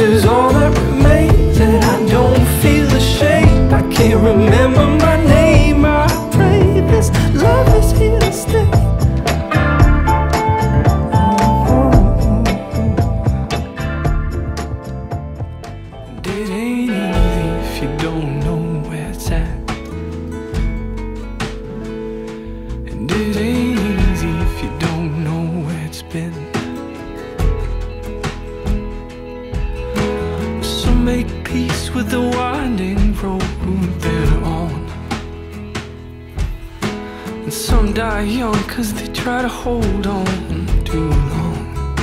is all that remains And I don't feel ashamed. I can't remember And some die young cause they try to hold on too long.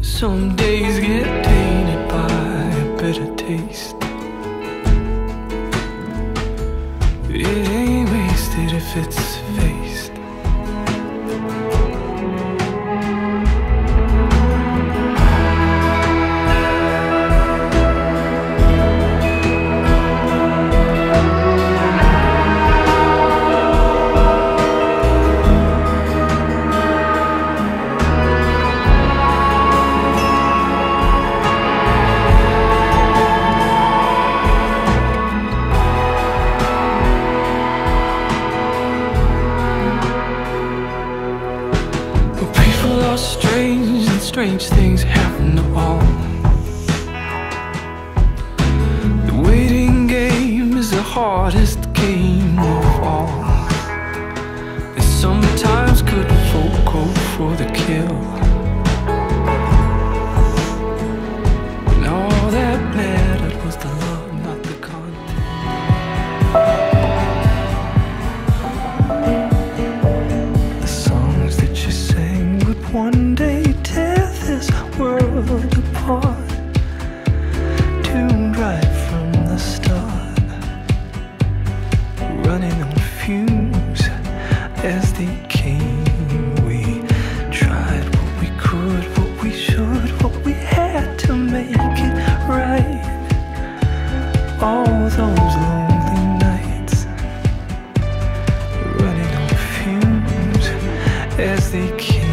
Some days get tainted by a bitter taste. It ain't wasted if it's is the key.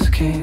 escape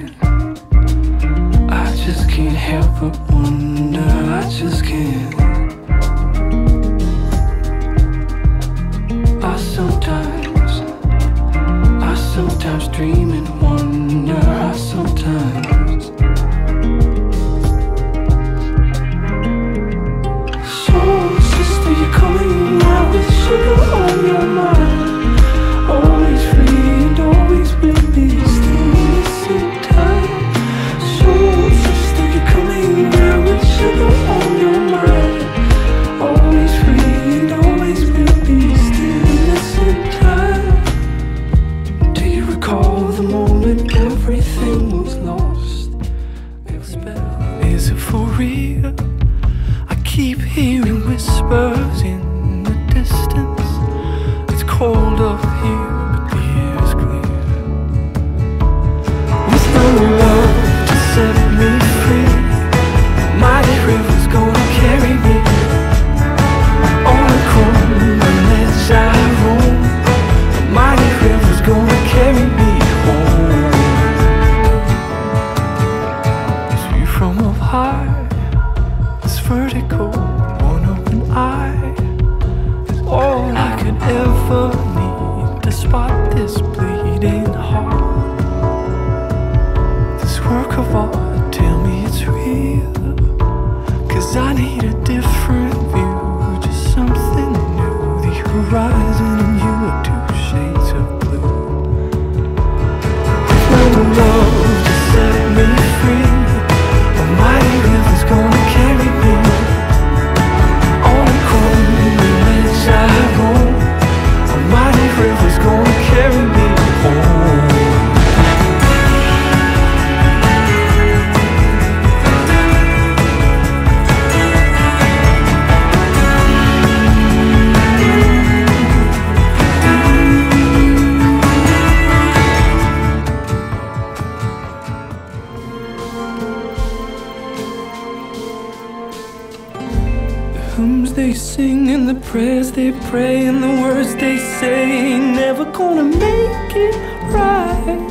In the prayers they pray and the words they say, never gonna make it right.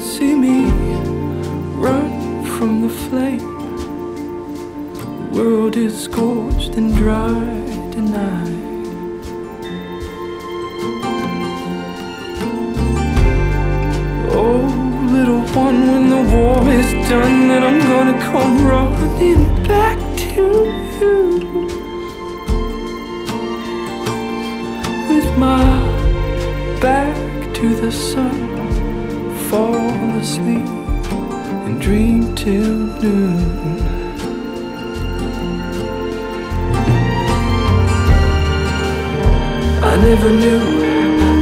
See me run from the flame. The world is scorched and dry tonight. Oh, one when the war is done then I'm gonna come running back to the sun, fall asleep and dream till noon. I never knew,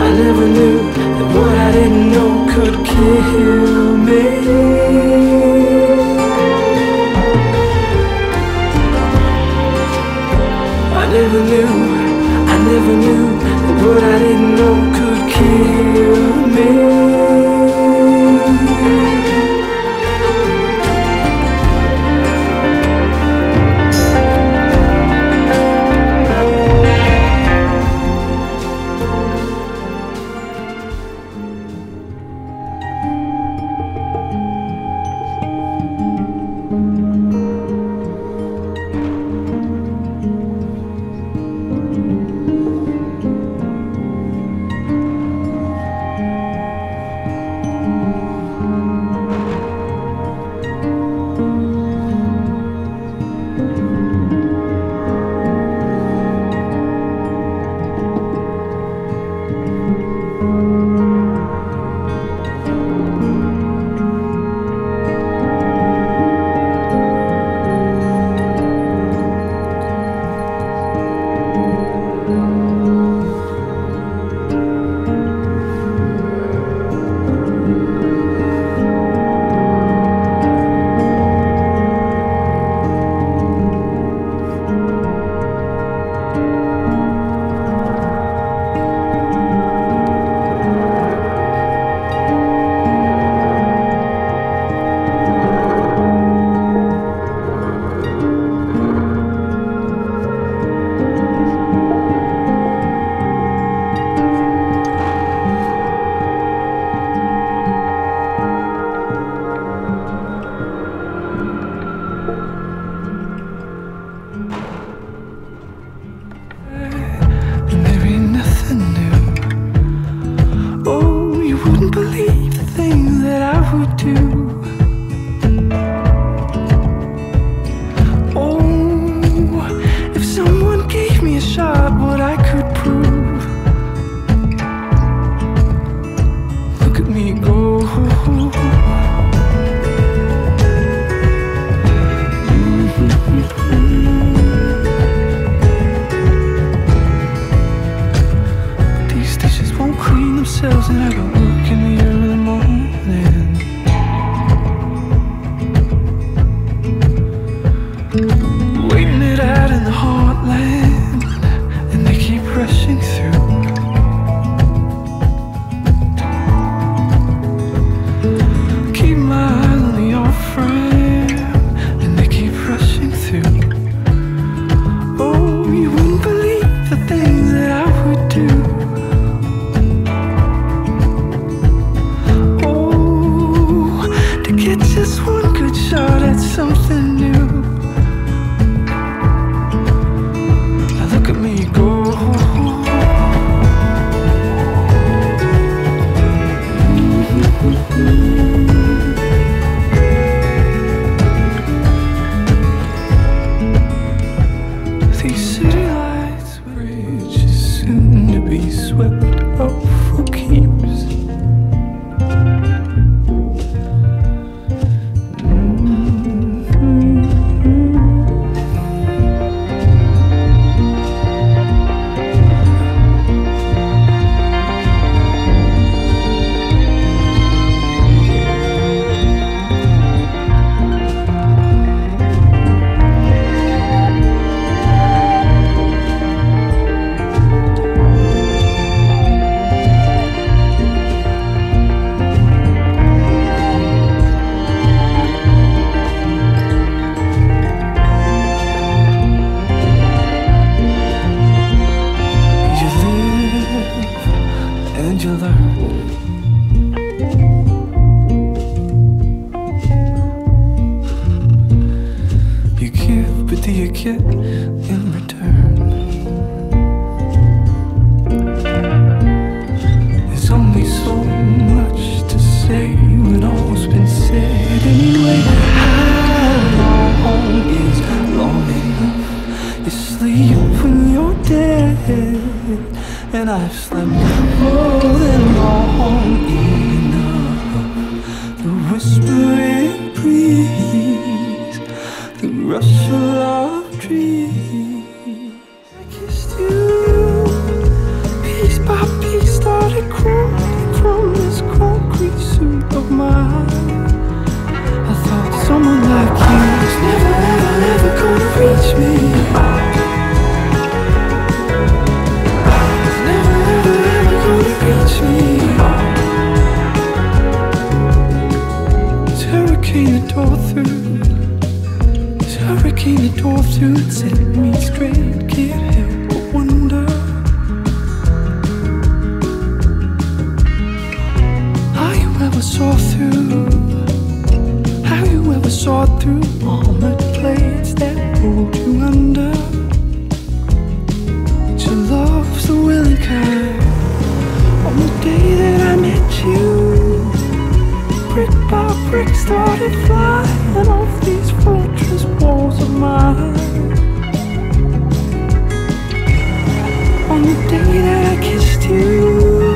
I never knew that what I didn't know could kill me. I never knew. life than started flying off these fortress walls of mine. On the day that I kissed you,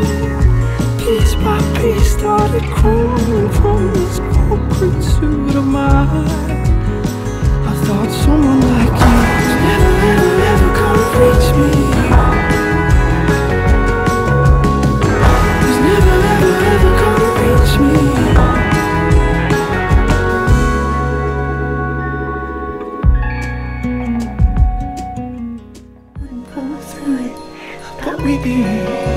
piece by piece started crawling from this corporate suit of mine. I thought someone like you was never, ever, ever gonna reach me. we be?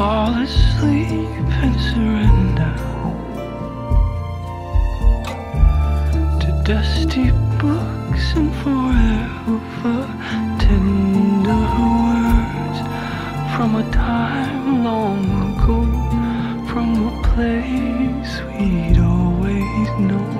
Fall asleep and surrender to dusty books and forever tender words from a time long ago, from a place we'd always known.